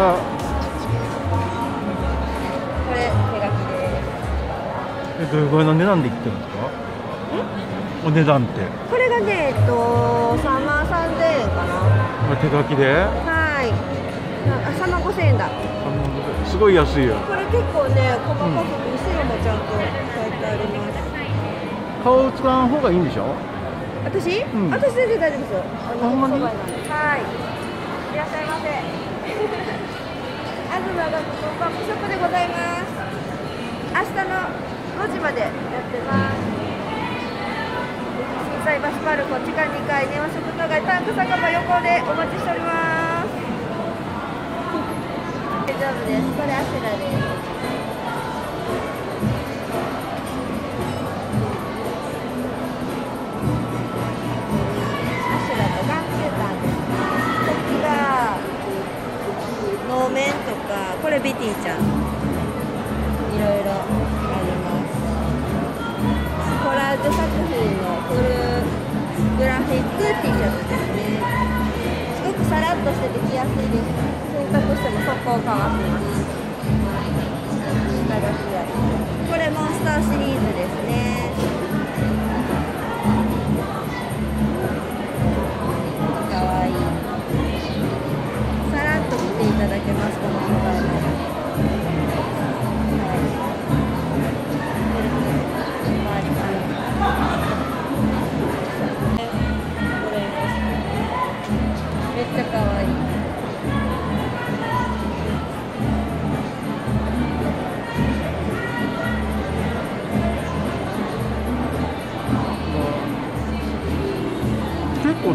これ手書きで。すえどれぐらいの値段でいってるんですか？お値段って。これがねえっと三万三千円かな。手書きで？はい。あ3万5000円だ。すごい安いよ。これ結構ね細かく後ろもちゃんと書いてあります、うん、顔を使わん方がいいんでしょ？私、うん、私全然大丈夫ですよ。あのあんまりはい。いらっしゃいませ。東学コンパップショップでございます。明日の5時までやってます。心斎橋パルコ地下2階電話食堂街タンク酒場横でお待ちしております。大丈夫です。これアセラです。かこれビティちゃん。いろいろあります。コラージュ作品のフルグラフィック T シャツですね。すごくさらっとしてて着やすいです。洗濯しても速攻乾きます下がひやこれモンスターシリーズですね。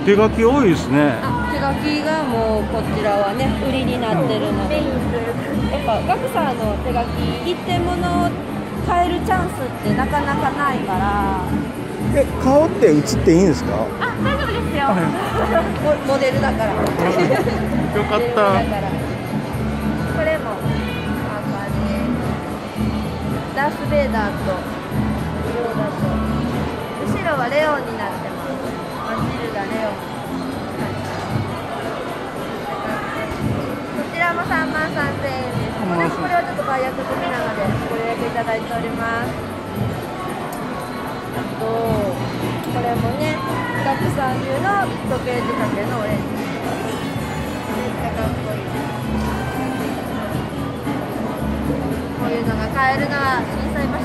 手書き多いですね。あ手書きがもうこちらはね売りになってるので、やっぱガクさんの手書き一点物を買えるチャンスってなかなかないから。え顔って写っていいんですか？あ大丈夫ですよ。モ モデルだから。よかった。これもパーカーですダース・ベイダーとはちょっと売約済みなのでご予約いただいております。あとこれもねガップさん流の時計仕掛けのオレンジめっちゃかっこいいこういうのが買えるのは小さい場所